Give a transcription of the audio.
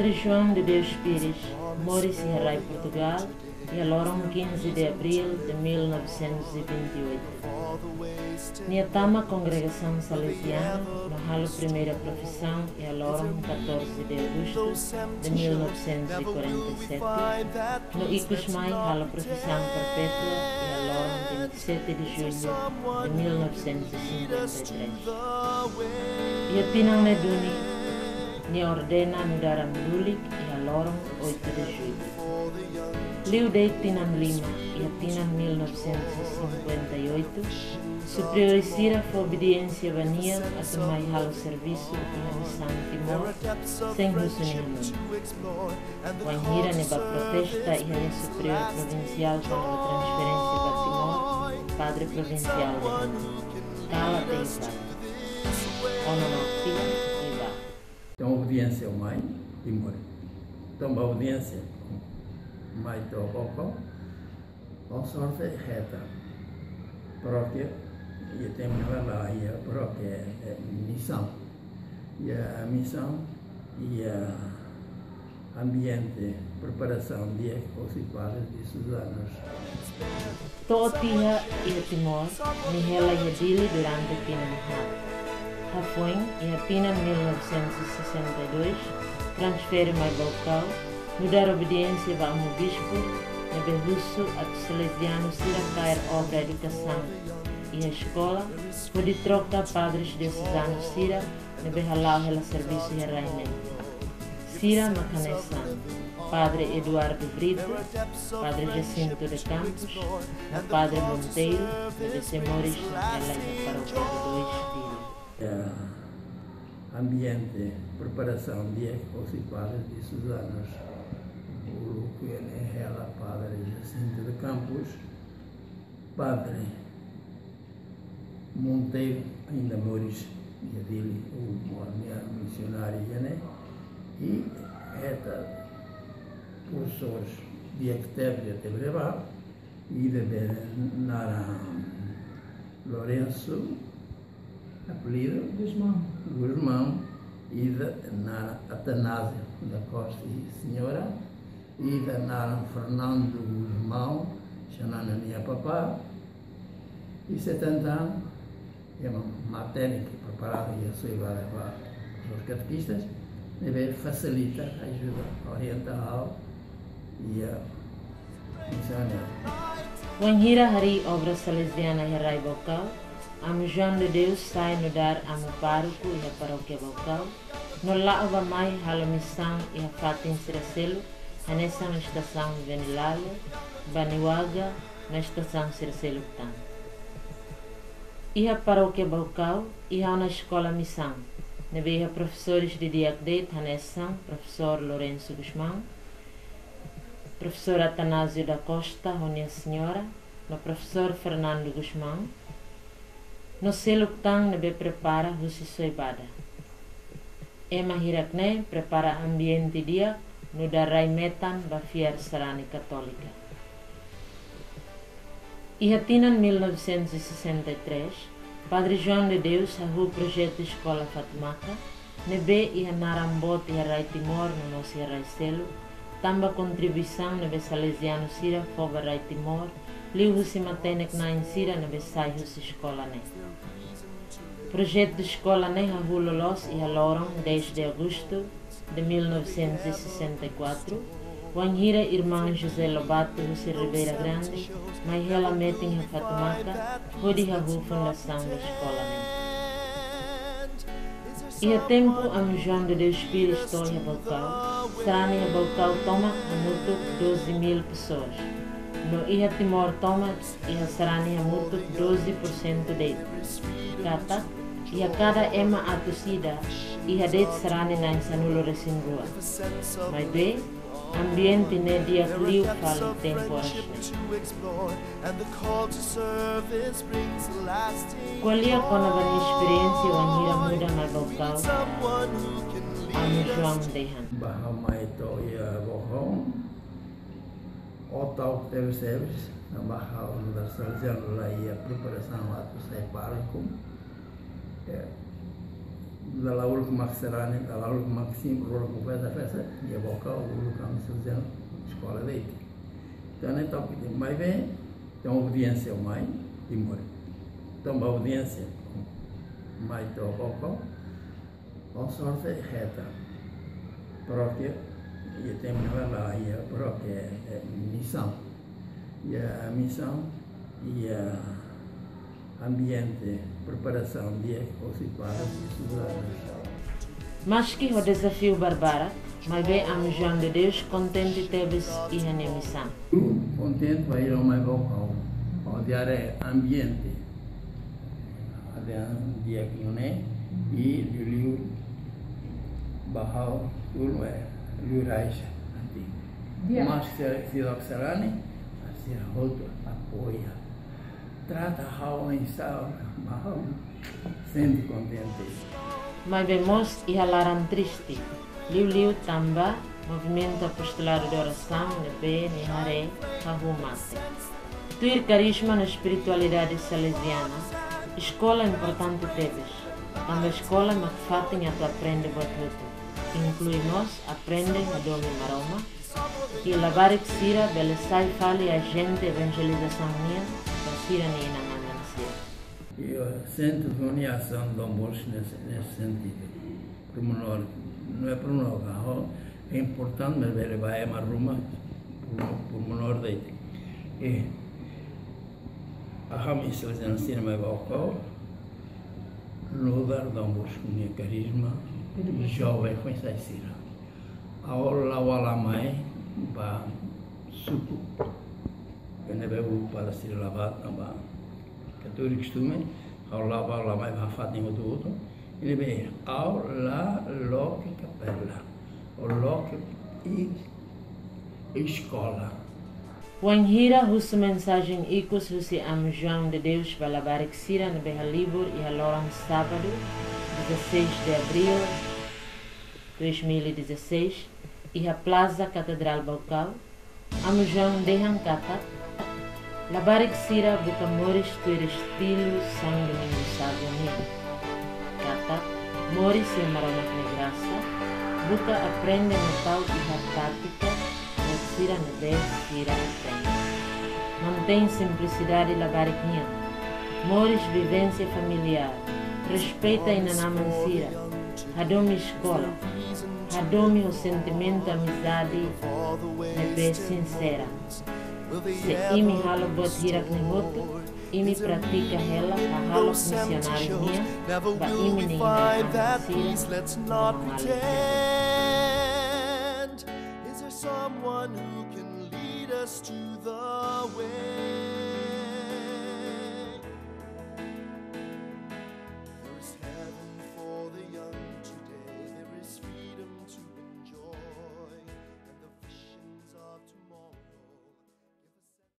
Padre João de Deus Pires, Mores e Rei Portugal, e aloram 15 de abril de 1928. Niatama Congregação Salesiana, no Halo Primeira Profissão e aloram 14 de agosto de 1947. No Icusmai, Halo Profissão Perpétua e aloram 27 de julho de 1953. E a Pinang Neduni, ni ordena no Daram Lulik e aloram 8 de julho. Liu Dei Tinam Lima e a Tinam 1958 superiorizira a obediência vania a tomar o serviço e a missão Timor sem russo Wanhira neba protesta e a superior provincial contra a transferência para Timor, padre provincial de Roma. Cala te Iba. Onomopia Iba. Obediência ao mãe, Timor. Então, a obediência mai to boko con sorte reta. Proprio io tenho lá ia proprio missão. E a missão e a ambiente preparação de principais de Susanos Totia e Timor Mihela Yadili durante Pinanha Rafoin e a Pina 1962 transfere mais local mudar obediência ao bispo, na berrusso a salesiano será cair obra a educação e a escola, pode trocar padres diocesanos Sira, na berralau ela serviço e reino. Sira Macanesan, Padre Eduardo Brito, Padre Jacinto de Campos, o Padre Monteiro, de Semores, ela para o dois dias. Ambiente, preparação de principais de Susanos que é ela Padre Jacinto de Campos, Padre Monteiro, ainda Mores, e dele, o missionário, né? e esta professores de Ectébria de Breva, e de Nara Lourenço, apelido Guzmão, Guzmão e de Nara Atanásio da Costa e Senhora, ida na Fernando Guzmão, chamando a minha papá, e 70 anos, é uma matéria que preparava e eu sou igual a os catequistas, deve facilita, ajuda, orienta a e a missionária. Wanhira hari obra salesiana e rai Amo João de Deus sai no dar amo pároco e a paróquia bocal, no laava mai hala missão e a fatin siracelo, Anessa na estação Venilale, Baniwaga, na estação Circeluptan. Ia paróquia Balcau, ia na escola Missão. Neveia professores de Diacdet, Hanessa, professor Lourenço Guzmão, professor Atanásio da Costa, Ronia Senhora, no professor Fernando Guzmão. No Seluptan, nebe prepara Rusi Soibada. Ema Hirakne prepara ambiente dia no darai metan bafiar sarani católica. E em 1963, Padre João de Deus arrou o projeto de escola Fatimaca, nebe e a Narambot e a Rai Timor no nosso Rai Selo, tamba contribuição nebe Salesiano Sira foba Rai Timor, liu se matenek na insira nebe sai escola ne. Projeto de escola ne arrou lolos e a loram 10 de agosto de 1964, Wanhira irmã José Lobato José Ribeira Grande, mas ela mete em Fatumaca, pode a fundação da escola. E a tempo a João de Deus Pires história Balcão, Sani a Balcão toma muito 12 mil pessoas. No Iha Timor toma e Sarani a muito 12% de Kata e a cada ema a torcida e a det sarani na insanulo resinrua. Mas bem, ambiente ne dia clio falo tempo. Qualia con a vani experiência o anira muda na anu João Dehan. Bahamai to ia bohong, otau teve service, na bahau da salsiano lá ia preparação ato sai palco, da laul com Maxerani, da laul com Maxim, rolo com festa festa, e a boca, o rolo com Suzano, escola leite. Então, é top, mas vem, tem audiência mãe e morre. Então, a audiência, mãe to boca, a sorte é reta. Própria, e tem lá, e a própria missão. E a missão, e a ambiente, preparação de constituídas e estudadas. Mas que o desafio barbara, mas bem a missão de Deus contente teves e a missão. Contente vai ir ao mais vocal, odiar é ambiente, ada dia que não é, e liu bahau é. Mas se se observarem, assim outro apoia trata how em sao mahal sente contente mas vemos e halaran triste liu liu tamba movimento apostolar de oração ne be ne hare kahumate tuir carisma na espiritualidade salesiana. Escola importante teves a escola me fatem a tu aprende batuto inclui nós aprende a domi maroma e que sira bele sai fale a gente evangelização minha tirania na Mandancia. Eu sinto uniação do Bolso nesse, nesse sentido. Por menor, não é por menor, é importante, mas ele vai a uma ruma por menor deite. E a Rami Salesiano Cinema Balcão, no lugar do Bolso, minha carisma, A a suco kena bebu para ser lavado também. Que todo costume, ao lavar lá mais rafado em outro outro, ele vem ao lá loque capela, o loque e escola. Wanhira husu mensagem ikus husi João de Deus para Barixira no Berra Libur e a Loran sábado, 16 de abril 2016, e a Plaza Catedral Balcal, am João de Hankatat, Labarik sira buka moris tuir estilo sangue minusado nele. Kata, moris e maramat ne graça, buka aprende no tal e a tática, o sira ne be sira tem. Mantém simplicidade labarik nian. Moris vivência familiar, Respeita en anamancia, adomi escola, adomi o sentimento da amizade de fé sincera. Se imi halo bot hirak ni voto, imi pratica hela a halo funcionário minha, ba imi ni inamancia, Someone who can lead us to the way.